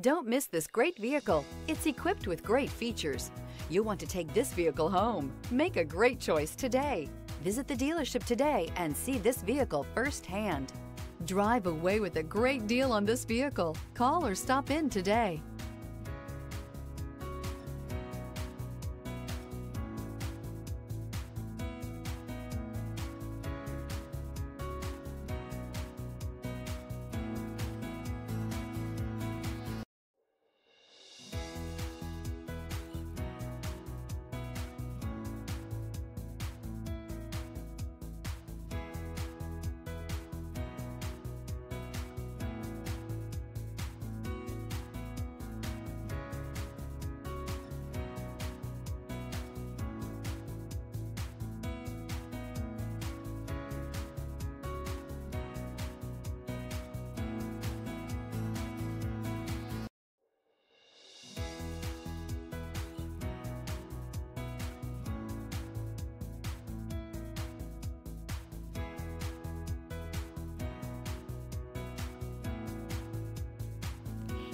Don't miss this great vehicle. It's equipped with great features. You'll want to take this vehicle home. Make a great choice today. Visit the dealership today and see this vehicle firsthand. Drive away with a great deal on this vehicle. Call or stop in today.